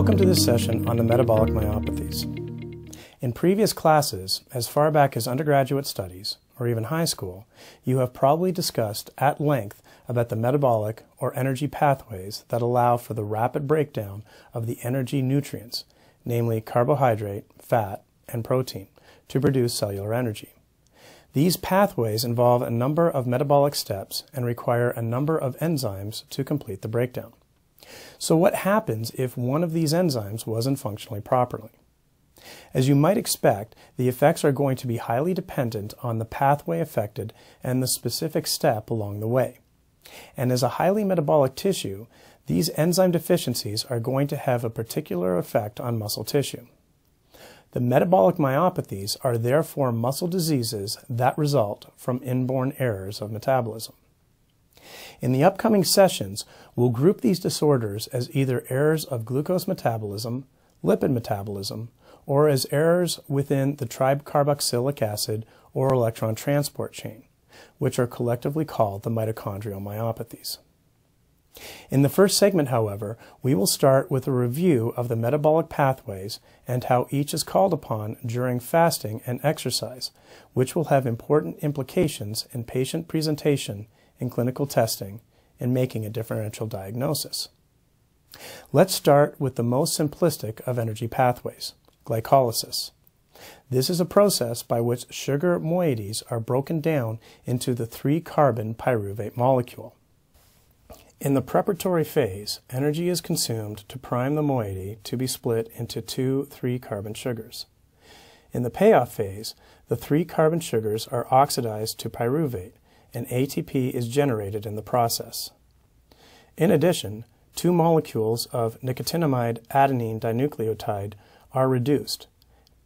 Welcome to this session on the metabolic myopathies. In previous classes, as far back as undergraduate studies, or even high school, you have probably discussed at length about the metabolic or energy pathways that allow for the rapid breakdown of the energy nutrients, namely carbohydrate, fat, and protein, to produce cellular energy. These pathways involve a number of metabolic steps and require a number of enzymes to complete the breakdown. So what happens if one of these enzymes wasn't functioning properly? As you might expect, the effects are going to be highly dependent on the pathway affected and the specific step along the way. And as a highly metabolic tissue, these enzyme deficiencies are going to have a particular effect on muscle tissue. The metabolic myopathies are therefore muscle diseases that result from inborn errors of metabolism. In the upcoming sessions, we'll group these disorders as either errors of glucose metabolism, lipid metabolism, or as errors within the tricarboxylic acid or electron transport chain, which are collectively called the mitochondrial myopathies. In the first segment, however, we will start with a review of the metabolic pathways and how each is called upon during fasting and exercise, which will have important implications in patient presentation in clinical testing and making a differential diagnosis. Let's start with the most simplistic of energy pathways, glycolysis. This is a process by which sugar moieties are broken down into the three-carbon pyruvate molecule. In the preparatory phase, energy is consumed to prime the moiety to be split into two three-carbon sugars. In the payoff phase, the three carbon sugars are oxidized to pyruvate, and ATP is generated in the process. In addition, two molecules of nicotinamide adenine dinucleotide are reduced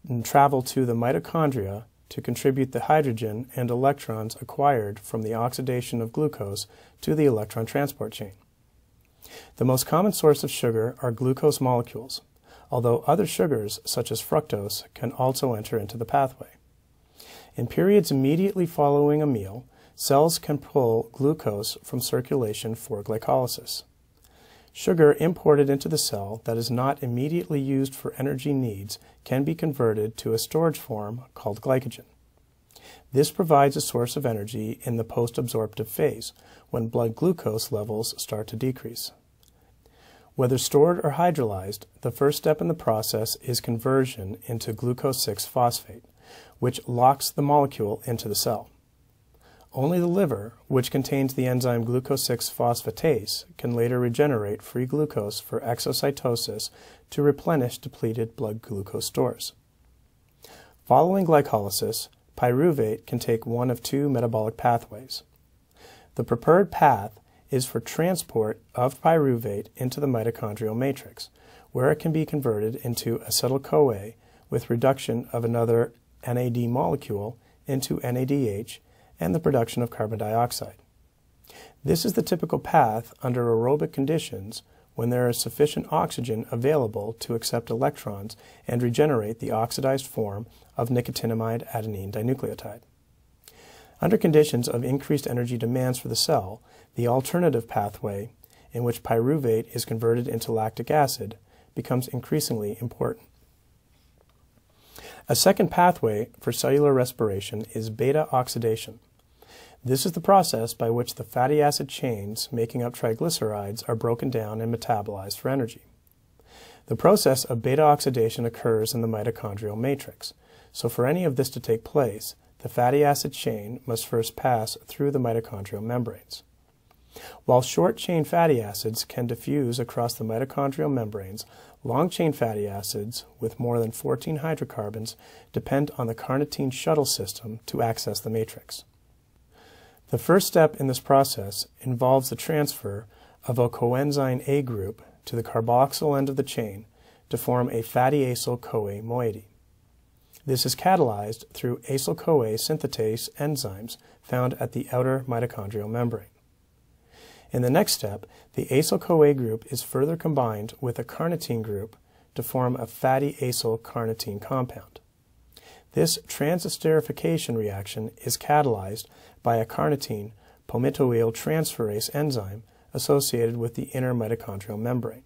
and travel to the mitochondria to contribute the hydrogen and electrons acquired from the oxidation of glucose to the electron transport chain. The most common source of sugar are glucose molecules, although other sugars, such as fructose, can also enter into the pathway. In periods immediately following a meal, cells can pull glucose from circulation for glycolysis. Sugar imported into the cell that is not immediately used for energy needs can be converted to a storage form called glycogen. This provides a source of energy in the post-absorptive phase, when blood glucose levels start to decrease. Whether stored or hydrolyzed, the first step in the process is conversion into glucose 6-phosphate, which locks the molecule into the cell. Only the liver, which contains the enzyme glucose 6-phosphatase, can later regenerate free glucose for exocytosis to replenish depleted blood glucose stores. Following glycolysis, pyruvate can take one of two metabolic pathways. The preferred path is for transport of pyruvate into the mitochondrial matrix, where it can be converted into acetyl-CoA with reduction of another NAD molecule into NADH and the production of carbon dioxide. This is the typical path under aerobic conditions when there is sufficient oxygen available to accept electrons and regenerate the oxidized form of nicotinamide adenine dinucleotide. Under conditions of increased energy demands for the cell, the alternative pathway, in which pyruvate is converted into lactic acid, becomes increasingly important. A second pathway for cellular respiration is beta oxidation. This is the process by which the fatty acid chains making up triglycerides are broken down and metabolized for energy. The process of beta oxidation occurs in the mitochondrial matrix, so for any of this to take place, the fatty acid chain must first pass through the mitochondrial membranes. While short-chain fatty acids can diffuse across the mitochondrial membranes, long-chain fatty acids with more than 14 hydrocarbons depend on the carnitine shuttle system to access the matrix. The first step in this process involves the transfer of a coenzyme A group to the carboxyl end of the chain to form a fatty acyl-CoA moiety. This is catalyzed through acyl-CoA synthetase enzymes found at the outer mitochondrial membrane. In the next step, the acyl-CoA group is further combined with a carnitine group to form a fatty acyl-carnitine compound. This transesterification reaction is catalyzed by a carnitine palmitoyl transferase enzyme associated with the inner mitochondrial membrane,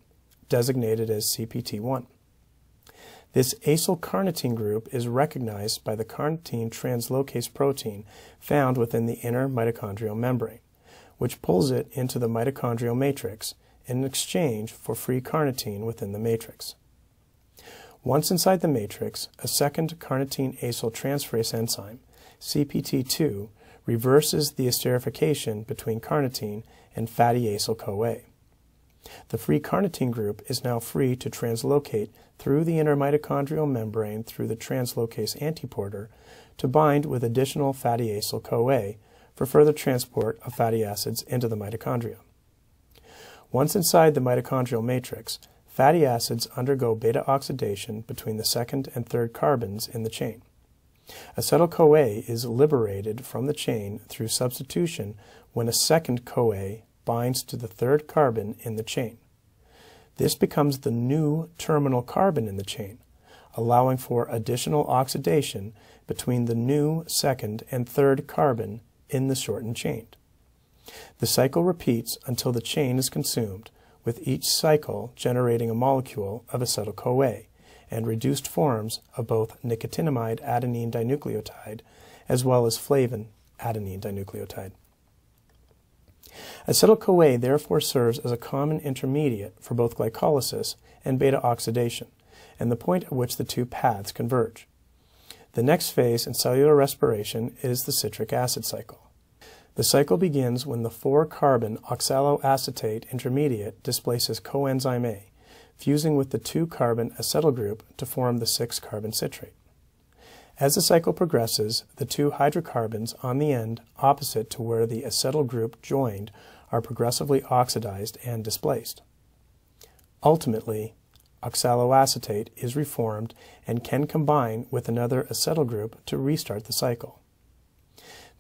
designated as CPT1. This acyl carnitine group is recognized by the carnitine translocase protein found within the inner mitochondrial membrane, which pulls it into the mitochondrial matrix in exchange for free carnitine within the matrix. Once inside the matrix, a second carnitine acyl transferase enzyme, CPT2, reverses the esterification between carnitine and fatty acyl-CoA. The free carnitine group is now free to translocate through the inner mitochondrial membrane through the translocase antiporter to bind with additional fatty acyl-CoA for further transport of fatty acids into the mitochondria. Once inside the mitochondrial matrix, fatty acids undergo beta oxidation between the second and third carbons in the chain. Acetyl-CoA is liberated from the chain through substitution when a second CoA binds to the third carbon in the chain. This becomes the new terminal carbon in the chain, allowing for additional oxidation between the new second and third carbon in the shortened chain. The cycle repeats until the chain is consumed, with each cycle generating a molecule of acetyl-CoA and reduced forms of both nicotinamide adenine dinucleotide as well as flavin adenine dinucleotide. Acetyl-CoA therefore serves as a common intermediate for both glycolysis and beta oxidation, and the point at which the two paths converge. The next phase in cellular respiration is the citric acid cycle. The cycle begins when the 4-carbon oxaloacetate intermediate displaces coenzyme A, fusing with the 2-carbon acetyl group to form the 6-carbon citrate. As the cycle progresses, the two hydrocarbons on the end opposite to where the acetyl group joined are progressively oxidized and displaced. Ultimately, oxaloacetate is reformed and can combine with another acetyl group to restart the cycle.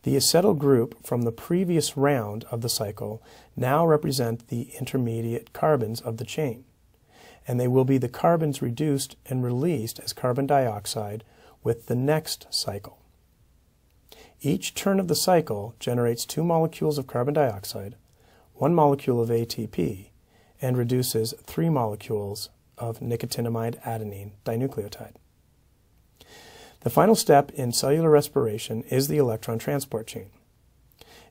The acetyl group from the previous round of the cycle now represent the intermediate carbons of the chain, and they will be the carbons reduced and released as carbon dioxide with the next cycle. Each turn of the cycle generates two molecules of carbon dioxide, one molecule of ATP, and reduces three molecules of nicotinamide adenine dinucleotide. The final step in cellular respiration is the electron transport chain.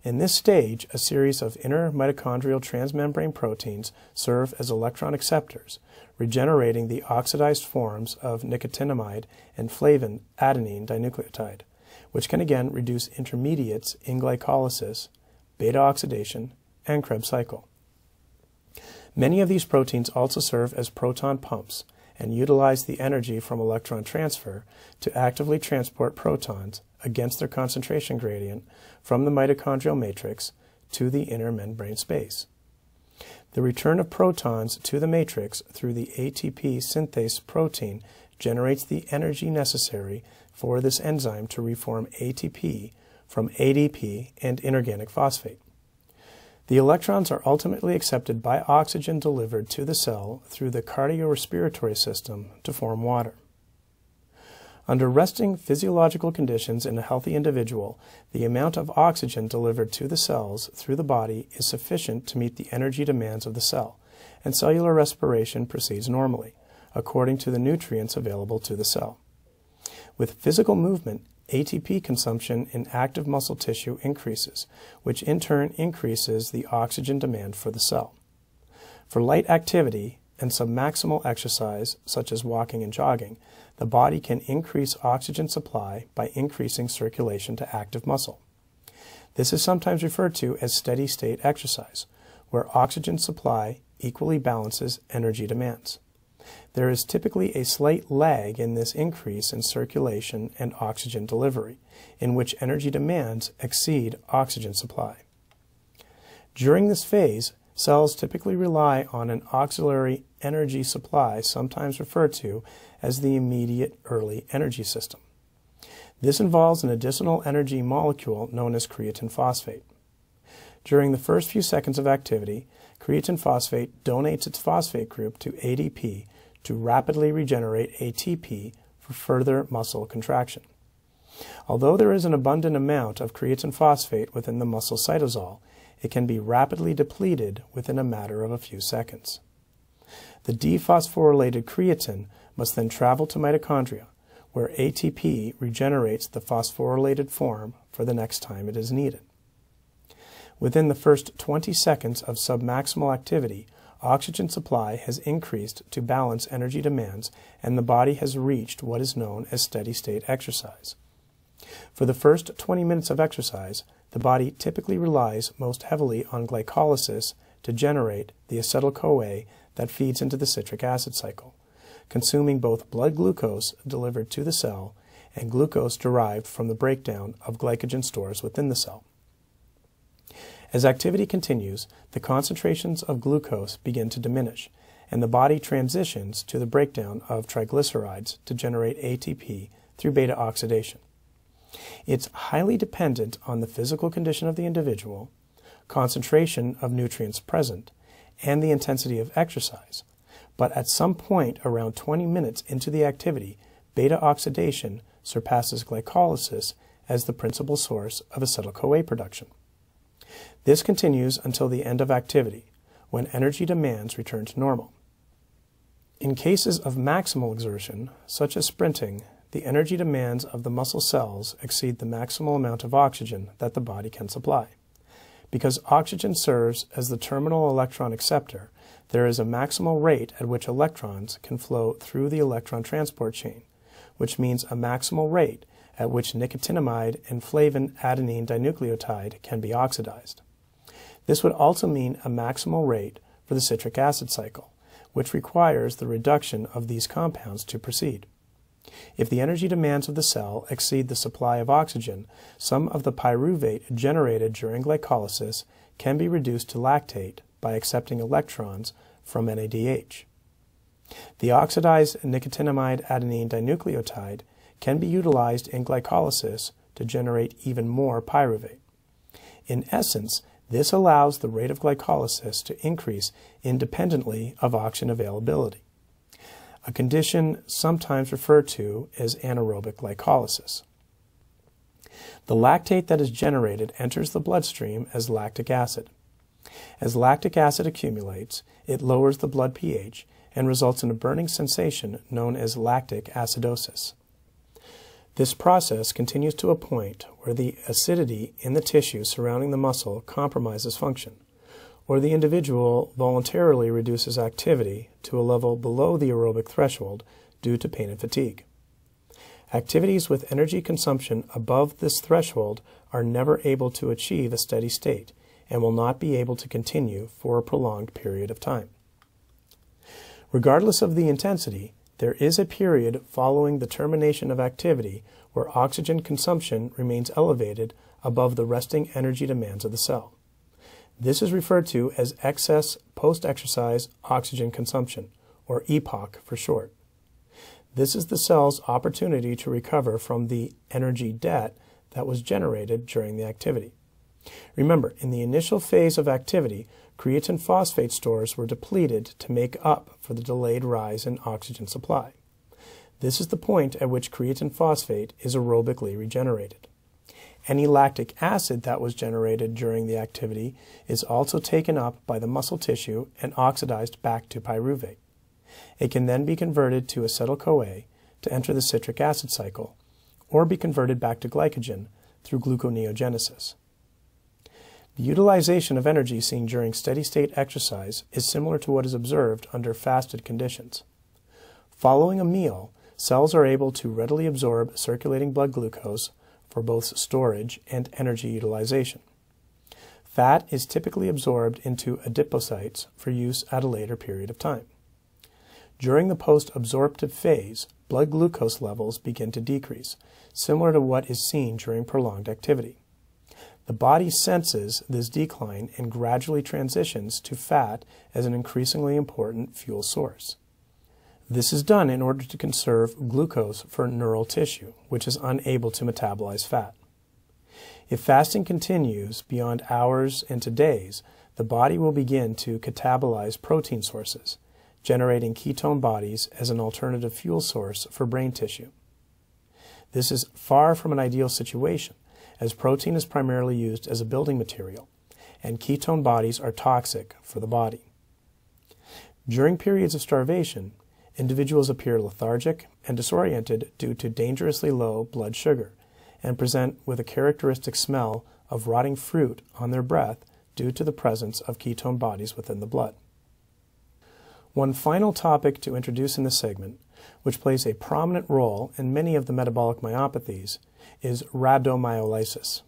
In this stage, a series of inner mitochondrial transmembrane proteins serve as electron acceptors, regenerating the oxidized forms of nicotinamide and flavin adenine dinucleotide, which can again reduce intermediates in glycolysis, beta oxidation, and Krebs cycle. Many of these proteins also serve as proton pumps and utilize the energy from electron transfer to actively transport protons against their concentration gradient from the mitochondrial matrix to the inner membrane space. The return of protons to the matrix through the ATP synthase protein generates the energy necessary for this enzyme to reform ATP from ADP and inorganic phosphate. The electrons are ultimately accepted by oxygen delivered to the cell through the cardiorespiratory system to form water. Under resting physiological conditions in a healthy individual, the amount of oxygen delivered to the cells through the body is sufficient to meet the energy demands of the cell, and cellular respiration proceeds normally, according to the nutrients available to the cell. With physical movement, ATP consumption in active muscle tissue increases, which in turn increases the oxygen demand for the cell. For light activity and submaximal exercise, such as walking and jogging, the body can increase oxygen supply by increasing circulation to active muscle. This is sometimes referred to as steady state exercise, where oxygen supply equally balances energy demands. There is typically a slight lag in this increase in circulation and oxygen delivery, in which energy demands exceed oxygen supply. During this phase, cells typically rely on an auxiliary energy supply, sometimes referred to as the immediate early energy system. This involves an additional energy molecule known as creatine phosphate. During the first few seconds of activity, creatine phosphate donates its phosphate group to ADP to rapidly regenerate ATP for further muscle contraction. Although there is an abundant amount of creatine phosphate within the muscle cytosol, it can be rapidly depleted within a matter of a few seconds. The dephosphorylated creatine must then travel to mitochondria, where ATP regenerates the phosphorylated form for the next time it is needed. Within the first 20 seconds of submaximal activity, oxygen supply has increased to balance energy demands and the body has reached what is known as steady state exercise. For the first 20 minutes of exercise, the body typically relies most heavily on glycolysis to generate the acetyl-CoA that feeds into the citric acid cycle, consuming both blood glucose delivered to the cell and glucose derived from the breakdown of glycogen stores within the cell. As activity continues, the concentrations of glucose begin to diminish, and the body transitions to the breakdown of triglycerides to generate ATP through beta oxidation. It's highly dependent on the physical condition of the individual, concentration of nutrients present, and the intensity of exercise. But at some point around 20 minutes into the activity, beta oxidation surpasses glycolysis as the principal source of acetyl-CoA production. This continues until the end of activity, when energy demands return to normal. In cases of maximal exertion, such as sprinting, the energy demands of the muscle cells exceed the maximal amount of oxygen that the body can supply. Because oxygen serves as the terminal electron acceptor, there is a maximal rate at which electrons can flow through the electron transport chain, which means a maximal rate at which nicotinamide and flavin adenine dinucleotide can be oxidized. This would also mean a maximal rate for the citric acid cycle, which requires the reduction of these compounds to proceed. If the energy demands of the cell exceed the supply of oxygen, some of the pyruvate generated during glycolysis can be reduced to lactate by accepting electrons from NADH. The oxidized nicotinamide adenine dinucleotide can be utilized in glycolysis to generate even more pyruvate. In essence, this allows the rate of glycolysis to increase independently of oxygen availability, a condition sometimes referred to as anaerobic glycolysis. The lactate that is generated enters the bloodstream as lactic acid. As lactic acid accumulates, it lowers the blood pH and results in a burning sensation known as lactic acidosis. This process continues to a point where the acidity in the tissue surrounding the muscle compromises function, or the individual voluntarily reduces activity to a level below the aerobic threshold due to pain and fatigue. Activities with energy consumption above this threshold are never able to achieve a steady state and will not be able to continue for a prolonged period of time. Regardless of the intensity, there is a period following the termination of activity where oxygen consumption remains elevated above the resting energy demands of the cell. This is referred to as excess post-exercise oxygen consumption, or EPOC for short. This is the cell's opportunity to recover from the energy debt that was generated during the activity. Remember, in the initial phase of activity, creatine phosphate stores were depleted to make up for the delayed rise in oxygen supply. This is the point at which creatine phosphate is aerobically regenerated. Any lactic acid that was generated during the activity is also taken up by the muscle tissue and oxidized back to pyruvate. It can then be converted to acetyl-CoA to enter the citric acid cycle, or be converted back to glycogen through gluconeogenesis. The utilization of energy seen during steady state exercise is similar to what is observed under fasted conditions. Following a meal, cells are able to readily absorb circulating blood glucose for both storage and energy utilization. Fat is typically absorbed into adipocytes for use at a later period of time. During the post-absorptive phase, blood glucose levels begin to decrease, similar to what is seen during prolonged activity. The body senses this decline and gradually transitions to fat as an increasingly important fuel source. This is done in order to conserve glucose for neural tissue, which is unable to metabolize fat. If fasting continues beyond hours into days, the body will begin to catabolize protein sources, generating ketone bodies as an alternative fuel source for brain tissue. This is far from an ideal situation, as protein is primarily used as a building material, and ketone bodies are toxic for the body. During periods of starvation, individuals appear lethargic and disoriented due to dangerously low blood sugar and present with a characteristic smell of rotting fruit on their breath due to the presence of ketone bodies within the blood. One final topic to introduce in this segment, which plays a prominent role in many of the metabolic myopathies, is rhabdomyolysis.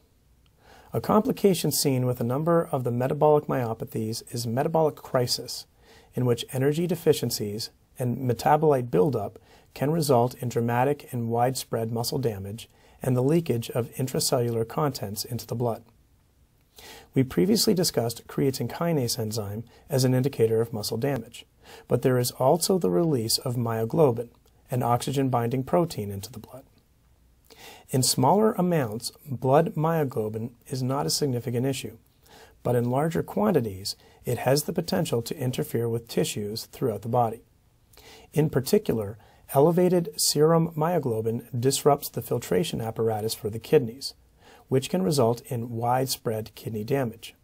A complication seen with a number of the metabolic myopathies is metabolic crisis, in which energy deficiencies and metabolite buildup can result in dramatic and widespread muscle damage and the leakage of intracellular contents into the blood. We previously discussed creatine kinase enzyme as an indicator of muscle damage, but there is also the release of myoglobin, an oxygen binding protein, into the blood. In smaller amounts, blood myoglobin is not a significant issue, but in larger quantities, it has the potential to interfere with tissues throughout the body. In particular, elevated serum myoglobin disrupts the filtration apparatus for the kidneys, which can result in widespread kidney damage.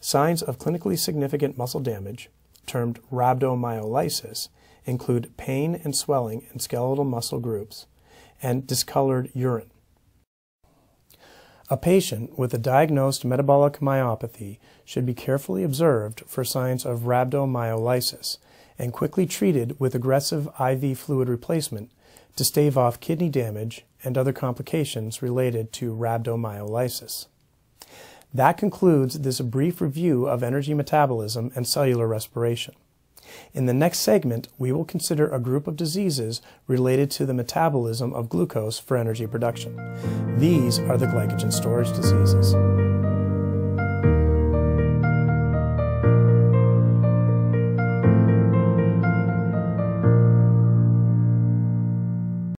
Signs of clinically significant muscle damage, termed rhabdomyolysis, include pain and swelling in skeletal muscle groups and discolored urine. A patient with a diagnosed metabolic myopathy should be carefully observed for signs of rhabdomyolysis and quickly treated with aggressive IV fluid replacement to stave off kidney damage and other complications related to rhabdomyolysis. That concludes this brief review of energy metabolism and cellular respiration. In the next segment, we will consider a group of diseases related to the metabolism of glucose for energy production. These are the glycogen storage diseases.